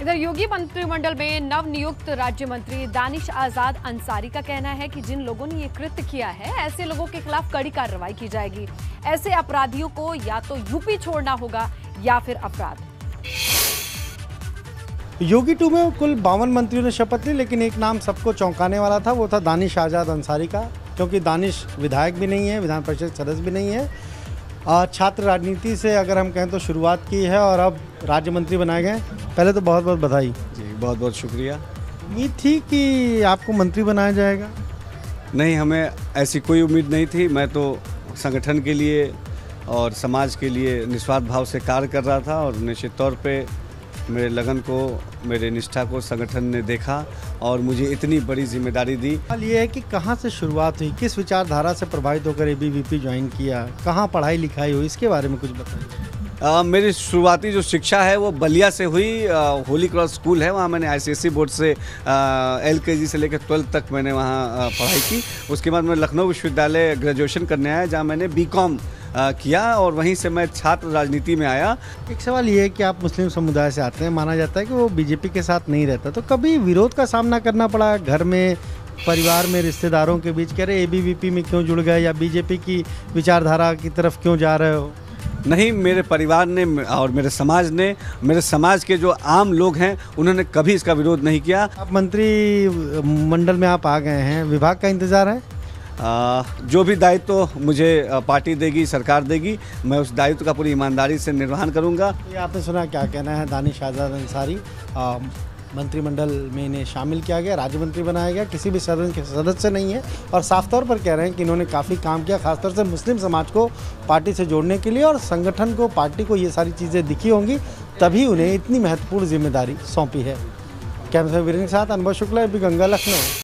इधर योगी मंत्रिमंडल में नव नियुक्त राज्य मंत्री दानिश आज़ाद अंसारी का कहना है कि जिन लोगों ने ये कृत्य किया है, ऐसे लोगों के खिलाफ कड़ी कार्रवाई की जाएगी। ऐसे अपराधियों को या तो यूपी छोड़ना होगा या फिर अपराध। योगी टू में कुल बावन मंत्रियों ने शपथ ली, लेकिन एक नाम सबको चौंकाने वाला था, वो था दानिश आज़ाद अंसारी का, क्योंकि दानिश विधायक भी नहीं है, विधान परिषद सदस्य भी नहीं है। छात्र राजनीति से अगर हम कहें तो शुरुआत की है और अब राज्य मंत्री बनाए गए पहले तो बहुत बहुत बधाई। जी बहुत बहुत शुक्रिया। उम्मीद थी कि आपको मंत्री बनाया जाएगा? नहीं हमें ऐसी कोई उम्मीद नहीं थी। मैं तो संगठन के लिए और समाज के लिए निस्वार्थ भाव से कार्य कर रहा था और निश्चित तौर पे मेरे लगन को मेरे निष्ठा को संगठन ने देखा और मुझे इतनी बड़ी ज़िम्मेदारी दी। ये है कि कहाँ से शुरुआत हुई? किस विचारधारा से प्रभावित होकर ए बी ज्वाइन किया? कहाँ पढ़ाई लिखाई हुई? इसके बारे में कुछ बताइए। मेरी शुरुआती जो शिक्षा है वो बलिया से हुई। आ, होली क्रॉस स्कूल है वहाँ मैंने आईसीएसई बोर्ड से एल के जी से लेकर ट्वेल्थ तक मैंने वहाँ पढ़ाई की। उसके बाद मैं लखनऊ विश्वविद्यालय ग्रेजुएशन करने आया जहाँ मैंने बी कॉम किया और वहीं से मैं छात्र राजनीति में आया। एक सवाल ये है कि आप मुस्लिम समुदाय से आते हैं माना जाता है कि वो बीजेपी के साथ नहीं रहता तो कभी विरोध का सामना करना पड़ा घर में परिवार में रिश्तेदारों के बीच कह रहे ए में क्यों जुड़ गए या बीजेपी की विचारधारा की तरफ़ क्यों जा रहे हो? नहीं मेरे परिवार ने और मेरे समाज ने मेरे समाज के जो आम लोग हैं उन्होंने कभी इसका विरोध नहीं किया। आप मंत्री मंडल में आप आ गए हैं विभाग का इंतज़ार है? जो भी दायित्व तो मुझे पार्टी देगी, सरकार देगी, मैं उस दायित्व का पूरी ईमानदारी से निर्वहन करूँगा। ये आपने सुना क्या कहना है? दानिश आज़ाद अंसारी मंत्रिमंडल में इन्हें शामिल किया गया, राज्य मंत्री बनाया गया, किसी भी सदन के सदस्य नहीं है और साफ़ तौर पर कह रहे हैं कि इन्होंने काफ़ी काम किया, खासतौर से मुस्लिम समाज को पार्टी से जोड़ने के लिए और संगठन को, पार्टी को ये सारी चीज़ें दिखी होंगी, तभी उन्हें इतनी महत्वपूर्ण ज़िम्मेदारी सौंपी है। कैमरा वीरेंद्र के साथ अनुभव शुक्ला भी गंगा, लखनऊ।